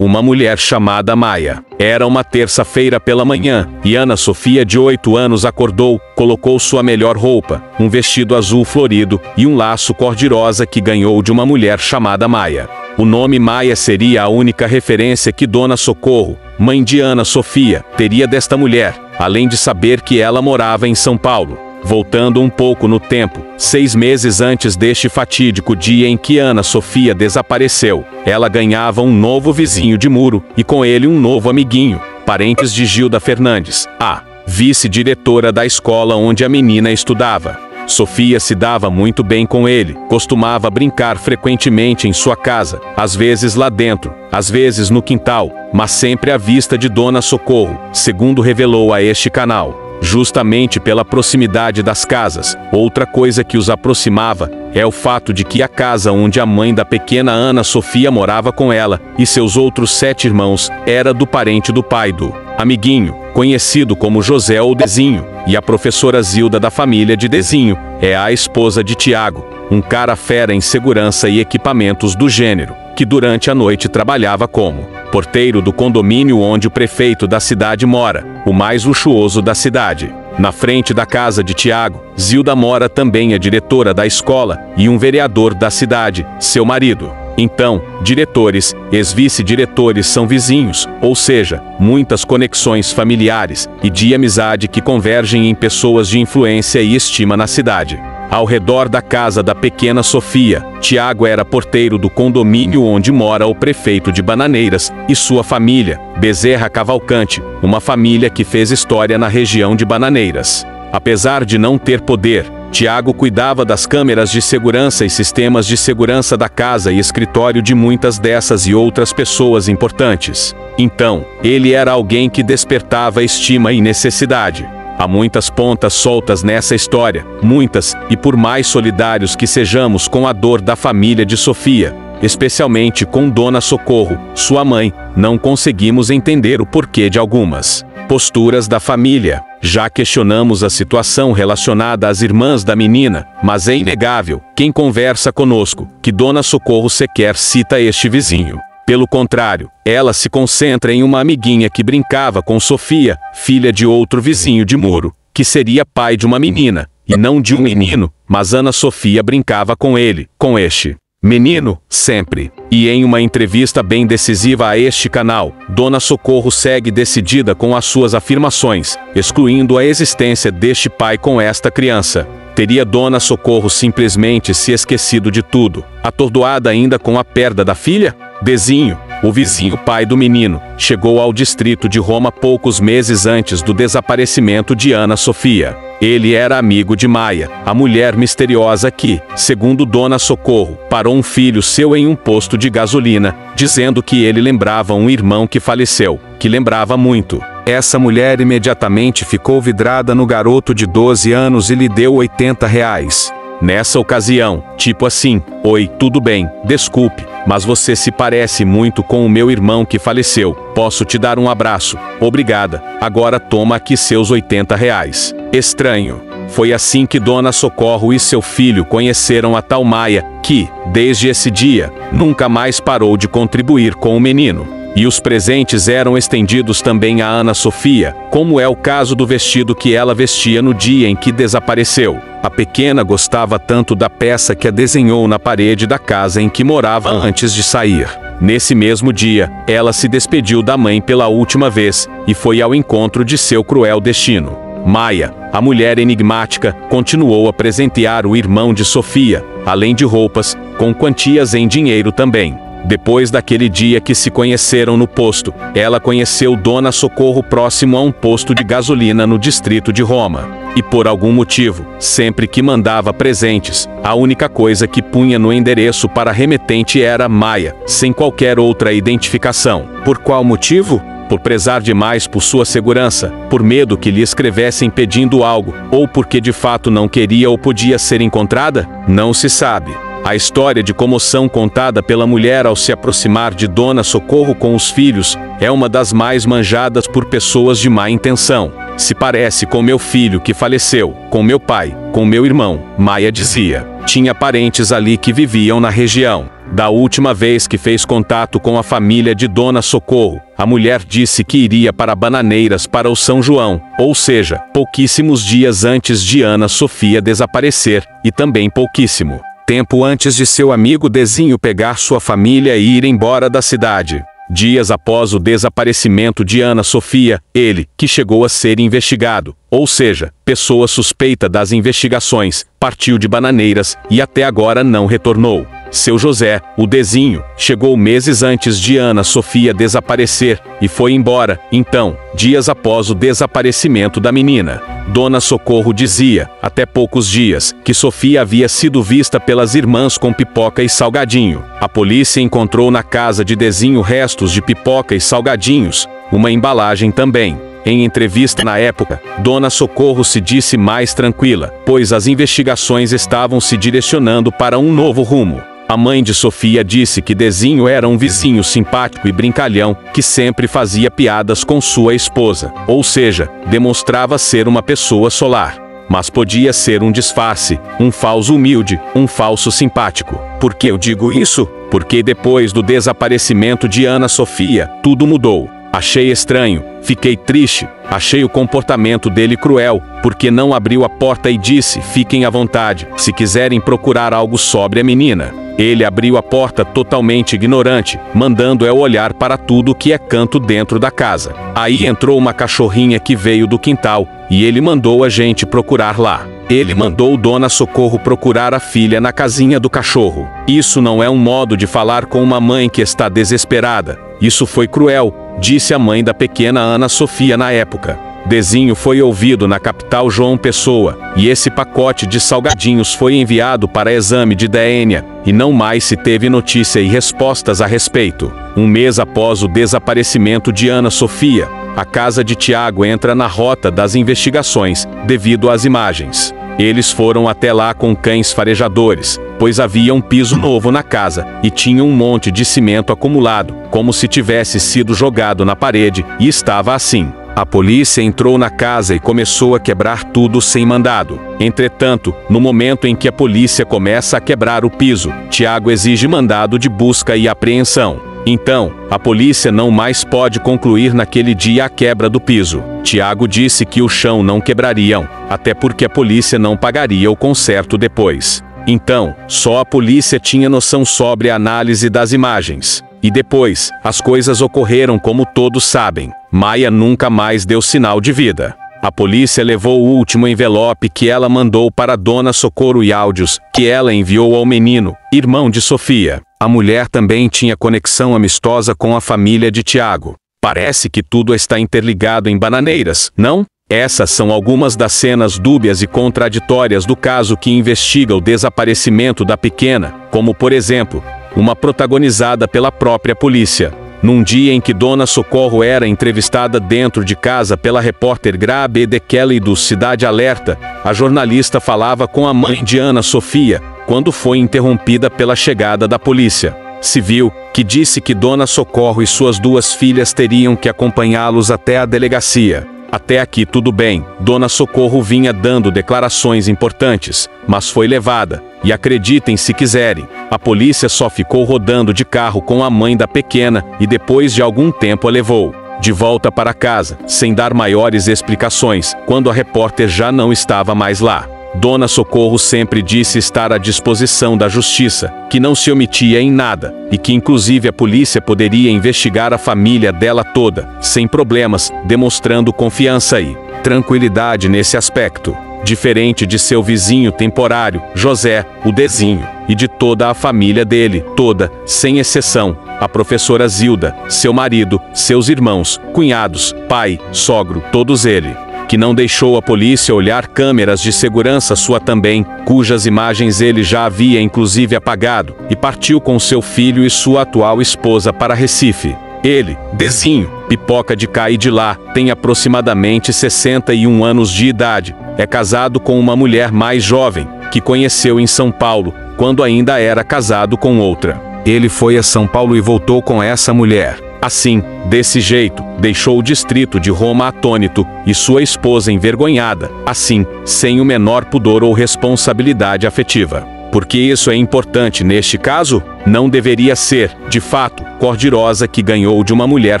uma mulher chamada Maia. Era uma terça-feira pela manhã, e Ana Sofia, de oito anos, acordou, colocou sua melhor roupa, um vestido azul florido e um laço cor-de-rosa que ganhou de uma mulher chamada Maia. O nome Maia seria a única referência que Dona Socorro, mãe de Ana Sofia, teria desta mulher, além de saber que ela morava em São Paulo. Voltando um pouco no tempo, seis meses antes deste fatídico dia em que Ana Sofia desapareceu, ela ganhava um novo vizinho de muro e com ele um novo amiguinho, parentes de Gilda Fernandes, a vice-diretora da escola onde a menina estudava. Sofia se dava muito bem com ele, costumava brincar frequentemente em sua casa, às vezes lá dentro, às vezes no quintal, mas sempre à vista de Dona Socorro, segundo revelou a este canal. Justamente pela proximidade das casas, outra coisa que os aproximava é o fato de que a casa onde a mãe da pequena Ana Sofia morava com ela e seus outros sete irmãos era do parente do pai do amiguinho, conhecido como José ou Dezinho, e a professora Zilda da família de Dezinho é a esposa de Tiago, um cara fera em segurança e equipamentos do gênero, que durante a noite trabalhava como porteiro do condomínio onde o prefeito da cidade mora, o mais luxuoso da cidade. Na frente da casa de Tiago, Zilda mora também a diretora da escola e um vereador da cidade, seu marido. Então, diretores, ex-vice-diretores são vizinhos, ou seja, muitas conexões familiares e de amizade que convergem em pessoas de influência e estima na cidade. Ao redor da casa da pequena Sofia, Tiago era porteiro do condomínio onde mora o prefeito de Bananeiras e sua família, Bezerra Cavalcante, uma família que fez história na região de Bananeiras. Apesar de não ter poder, Tiago cuidava das câmeras de segurança e sistemas de segurança da casa e escritório de muitas dessas e outras pessoas importantes. Então, ele era alguém que despertava estima e necessidade. Há muitas pontas soltas nessa história, muitas, e por mais solidários que sejamos com a dor da família de Sofia, especialmente com Dona Socorro, sua mãe, não conseguimos entender o porquê de algumas posturas da família. Já questionamos a situação relacionada às irmãs da menina, mas é inegável, quem conversa conosco, que Dona Socorro sequer cita este vizinho. Pelo contrário, ela se concentra em uma amiguinha que brincava com Sofia, filha de outro vizinho de muro, que seria pai de uma menina, e não de um menino, mas Ana Sofia brincava com ele, com este. Menino, sempre. E em uma entrevista bem decisiva a este canal, Dona Socorro segue decidida com as suas afirmações, excluindo a existência deste pai com esta criança. Teria Dona Socorro simplesmente se esquecido de tudo, atordoada ainda com a perda da filha? Dezinho, o vizinho pai do menino, chegou ao distrito de Roma poucos meses antes do desaparecimento de Ana Sofia. Ele era amigo de Maia, a mulher misteriosa que, segundo Dona Socorro, parou um filho seu em um posto de gasolina, dizendo que ele lembrava um irmão que faleceu, que lembrava muito. Essa mulher imediatamente ficou vidrada no garoto de 12 anos e lhe deu 80 reais. Nessa ocasião, tipo assim: Oi, tudo bem, desculpe, mas você se parece muito com o meu irmão que faleceu. Posso te dar um abraço? Obrigada. Agora toma aqui seus 80 reais. Estranho. Foi assim que Dona Socorro e seu filho conheceram a tal Maia, que, desde esse dia, nunca mais parou de contribuir com o menino. E os presentes eram estendidos também a Ana Sofia, como é o caso do vestido que ela vestia no dia em que desapareceu. A pequena gostava tanto da peça que a desenhou na parede da casa em que morava antes de sair. Nesse mesmo dia, ela se despediu da mãe pela última vez e foi ao encontro de seu cruel destino. Maia, a mulher enigmática, continuou a presentear o irmão de Sofia, além de roupas, com quantias em dinheiro também. Depois daquele dia que se conheceram no posto, ela conheceu Dona Socorro próximo a um posto de gasolina no distrito de Roma. E por algum motivo, sempre que mandava presentes, a única coisa que punha no endereço para remetente era Maia, sem qualquer outra identificação. Por qual motivo? por prezar demais por sua segurança, por medo que lhe escrevessem pedindo algo, ou porque de fato não queria ou podia ser encontrada? Não se sabe. A história de comoção contada pela mulher ao se aproximar de Dona Socorro com os filhos é uma das mais manjadas por pessoas de má intenção. se parece com meu filho que faleceu, com meu pai, com meu irmão, Maia dizia. Tinha parentes ali que viviam na região. Da última vez que fez contato com a família de Dona Socorro, a mulher disse que iria para Bananeiras para o São João, ou seja, pouquíssimos dias antes de Ana Sofia desaparecer, e também pouquíssimo tempo antes de seu amigo Dezinho pegar sua família e ir embora da cidade. Dias após o desaparecimento de Ana Sofia, ele, que chegou a ser investigado, ou seja, pessoa suspeita das investigações, partiu de Bananeiras e até agora não retornou. Seu José, o Dezinho, chegou meses antes de Ana Sofia desaparecer e foi embora, então, dias após o desaparecimento da menina. Dona Socorro dizia, até poucos dias, que Sofia havia sido vista pelas irmãs com pipoca e salgadinho. A polícia encontrou na casa de Dezinho restos de pipoca e salgadinhos, uma embalagem também. Em entrevista na época, Dona Socorro se disse mais tranquila, pois as investigações estavam se direcionando para um novo rumo. A mãe de Sofia disse que Dezinho era um vizinho simpático e brincalhão, que sempre fazia piadas com sua esposa, ou seja, demonstrava ser uma pessoa solar. Mas podia ser um disfarce, um falso humilde, um falso simpático. Por que eu digo isso? Porque depois do desaparecimento de Ana Sofia, tudo mudou. Achei estranho, fiquei triste, achei o comportamento dele cruel, porque não abriu a porta e disse: fiquem à vontade, se quiserem procurar algo sobre a menina. Ele abriu a porta totalmente ignorante, mandando eu olhar para tudo que é canto dentro da casa. Aí entrou uma cachorrinha que veio do quintal, e ele mandou a gente procurar lá. Ele mandou Dona Socorro procurar a filha na casinha do cachorro. Isso não é um modo de falar com uma mãe que está desesperada. Isso foi cruel, disse a mãe da pequena Ana Sofia na época. Dezinho foi ouvido na capital João Pessoa, e esse pacote de salgadinhos foi enviado para exame de DNA, e não mais se teve notícia e respostas a respeito. Um mês após o desaparecimento de Ana Sofia, a casa de Tiago entra na rota das investigações, devido às imagens. Eles foram até lá com cães farejadores, pois havia um piso novo na casa e tinha um monte de cimento acumulado, como se tivesse sido jogado na parede, e estava assim. A polícia entrou na casa e começou a quebrar tudo sem mandado. Entretanto, no momento em que a polícia começa a quebrar o piso, Tiago exige mandado de busca e apreensão. Então, a polícia não mais pode concluir naquele dia a quebra do piso. Tiago disse que o chão não quebrariam, até porque a polícia não pagaria o conserto depois. Então, só a polícia tinha noção sobre a análise das imagens. E depois, as coisas ocorreram como todos sabem. Maia nunca mais deu sinal de vida. A polícia levou o último envelope que ela mandou para Dona Socorro e áudios, que ela enviou ao menino, irmão de Sofia. A mulher também tinha conexão amistosa com a família de Tiago. Parece que tudo está interligado em bananeiras, não? Essas são algumas das cenas dúbias e contraditórias do caso que investiga o desaparecimento da pequena, como por exemplo, uma protagonizada pela própria polícia. Num dia em que Dona Socorro era entrevistada dentro de casa pela repórter Grabe de Kelly do Cidade Alerta, a jornalista falava com a mãe de Ana Sofia, quando foi interrompida pela chegada da polícia civil, que disse que Dona Socorro e suas duas filhas teriam que acompanhá-los até a delegacia. Até aqui tudo bem, Dona Socorro vinha dando declarações importantes, mas foi levada, e acreditem se quiserem, a polícia só ficou rodando de carro com a mãe da pequena e depois de algum tempo a levou de volta para casa, sem dar maiores explicações, quando a repórter já não estava mais lá. Dona Socorro sempre disse estar à disposição da justiça, que não se omitia em nada, e que inclusive a polícia poderia investigar a família dela toda, sem problemas, demonstrando confiança e tranquilidade nesse aspecto. Diferente de seu vizinho temporário, José, o Dezinho, e de toda a família dele, toda, sem exceção, a professora Zilda, seu marido, seus irmãos, cunhados, pai, sogro, todos ele que não deixou a polícia olhar câmeras de segurança sua também, cujas imagens ele já havia inclusive apagado, e partiu com seu filho e sua atual esposa para Recife. Ele, Dezinho, pipoca de cá e de lá, tem aproximadamente 61 anos de idade, é casado com uma mulher mais jovem, que conheceu em São Paulo, quando ainda era casado com outra. Ele foi a São Paulo e voltou com essa mulher. Assim, desse jeito, deixou o distrito de Roma atônito e sua esposa envergonhada, assim, sem o menor pudor ou responsabilidade afetiva. Porque isso é importante neste caso? Não deveria ser, de fato, Cordirosa que ganhou de uma mulher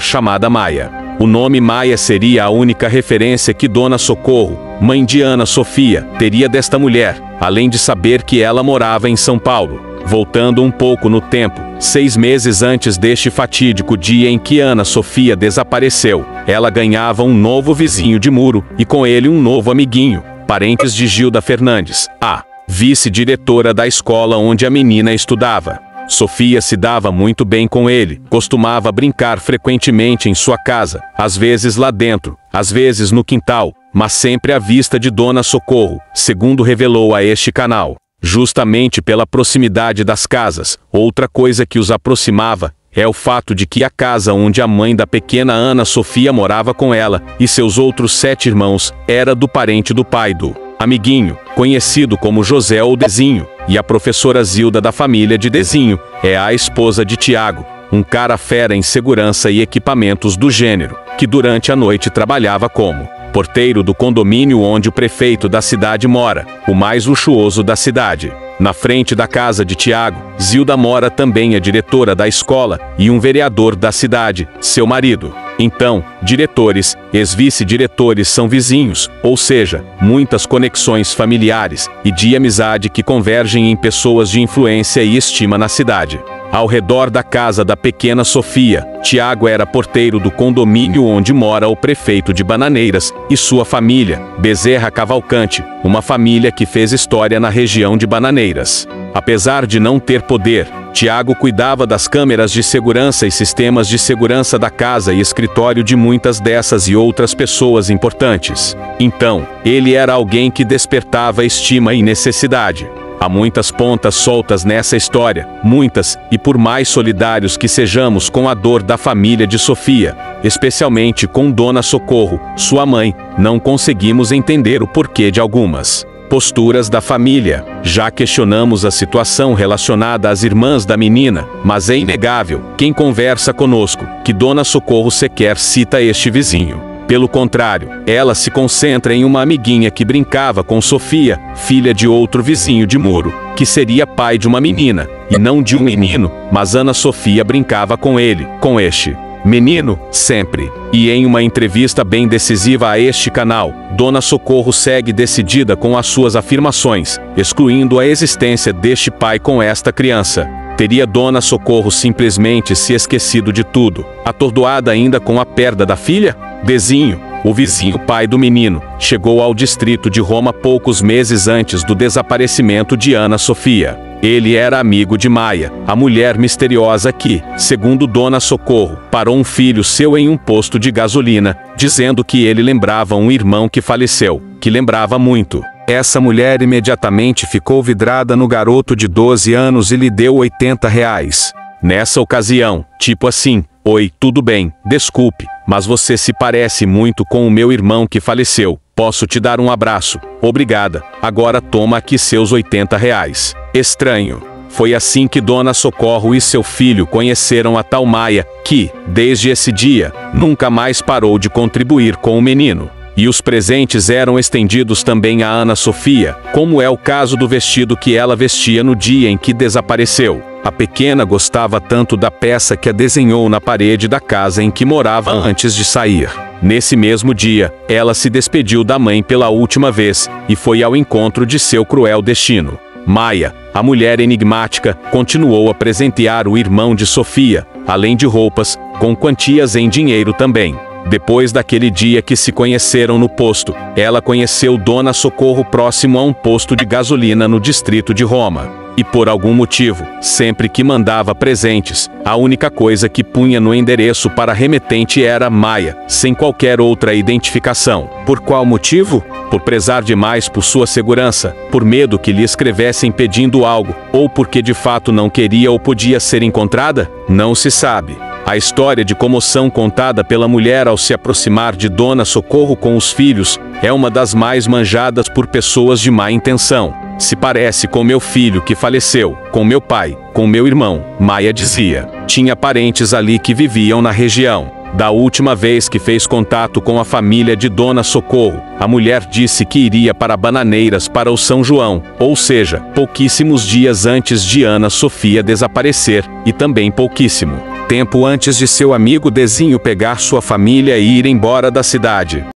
chamada Maia. O nome Maia seria a única referência que Dona Socorro, mãe de Ana Sofia, teria desta mulher, além de saber que ela morava em São Paulo. Voltando um pouco no tempo, seis meses antes deste fatídico dia em que Ana Sofia desapareceu, ela ganhava um novo vizinho de muro e com ele um novo amiguinho, parentes de Gilda Fernandes, a vice-diretora da escola onde a menina estudava. Sofia se dava muito bem com ele, costumava brincar frequentemente em sua casa, às vezes lá dentro, às vezes no quintal, mas sempre à vista de Dona Socorro, segundo revelou a este canal. Justamente pela proximidade das casas, outra coisa que os aproximava é o fato de que a casa onde a mãe da pequena Ana Sofia morava com ela e seus outros sete irmãos era do parente do pai do amiguinho, conhecido como José ou Dezinho, e a professora Zilda da família de Dezinho é a esposa de Tiago, um cara fera em segurança e equipamentos do gênero, que durante a noite trabalhava como porteiro do condomínio onde o prefeito da cidade mora, o mais luxuoso da cidade. Na frente da casa de Tiago, Zilda mora também a diretora da escola e um vereador da cidade, seu marido. Então, diretores, ex-vice-diretores são vizinhos, ou seja, muitas conexões familiares e de amizade que convergem em pessoas de influência e estima na cidade. Ao redor da casa da pequena Sofia, Tiago era porteiro do condomínio onde mora o prefeito de Bananeiras e sua família, Bezerra Cavalcante, uma família que fez história na região de Bananeiras. Apesar de não ter poder, Tiago cuidava das câmeras de segurança e sistemas de segurança da casa e escritório de muitas dessas e outras pessoas importantes. Então, ele era alguém que despertava estima e necessidade. Há muitas pontas soltas nessa história, muitas, e por mais solidários que sejamos com a dor da família de Sofia, especialmente com Dona Socorro, sua mãe, não conseguimos entender o porquê de algumas posturas da família. Já questionamos a situação relacionada às irmãs da menina, mas é inegável, quem conversa conosco, que Dona Socorro sequer cita este vizinho. Pelo contrário, ela se concentra em uma amiguinha que brincava com Sofia, filha de outro vizinho de muro, que seria pai de uma menina, e não de um menino, mas Ana Sofia brincava com ele, com este menino, sempre. E em uma entrevista bem decisiva a este canal, Dona Socorro segue decidida com as suas afirmações, excluindo a existência deste pai com esta criança. Teria Dona Socorro simplesmente se esquecido de tudo, atordoada ainda com a perda da filha? Dezinho, o vizinho pai do menino, chegou ao distrito de Roma poucos meses antes do desaparecimento de Ana Sofia. Ele era amigo de Maia, a mulher misteriosa que, segundo Dona Socorro, parou um filho seu em um posto de gasolina, dizendo que ele lembrava um irmão que faleceu, que lembrava muito. Essa mulher imediatamente ficou vidrada no garoto de 12 anos e lhe deu 80 reais. Nessa ocasião, tipo assim, Oi, tudo bem, desculpe, mas você se parece muito com o meu irmão que faleceu. Posso te dar um abraço? Obrigada. Agora toma aqui seus 80 reais. Estranho. Foi assim que Dona Socorro e seu filho conheceram a tal Maia, que, desde esse dia, nunca mais parou de contribuir com o menino. E os presentes eram estendidos também a Ana Sofia, como é o caso do vestido que ela vestia no dia em que desapareceu. A pequena gostava tanto da peça que a desenhou na parede da casa em que morava antes de sair. Nesse mesmo dia, ela se despediu da mãe pela última vez e foi ao encontro de seu cruel destino. Maia, a mulher enigmática, continuou a presentear o irmão de Sofia, além de roupas, com quantias em dinheiro também. Depois daquele dia que se conheceram no posto, ela conheceu Dona Socorro próximo a um posto de gasolina no distrito de Roma. E por algum motivo, sempre que mandava presentes, a única coisa que punha no endereço para remetente era Maia, sem qualquer outra identificação. Por qual motivo? Por prezar demais por sua segurança, por medo que lhe escrevessem pedindo algo, ou porque de fato não queria ou podia ser encontrada? Não se sabe. A história de comoção contada pela mulher ao se aproximar de Dona Socorro com os filhos é uma das mais manjadas por pessoas de má intenção. Se parece com meu filho que faleceu, com meu pai, com meu irmão, Maia dizia. tinha parentes ali que viviam na região. Da última vez que fez contato com a família de Dona Socorro, a mulher disse que iria para Bananeiras para o São João, ou seja, pouquíssimos dias antes de Ana Sofia desaparecer, e também pouquíssimo tempo antes de seu amigo Dezinho pegar sua família e ir embora da cidade.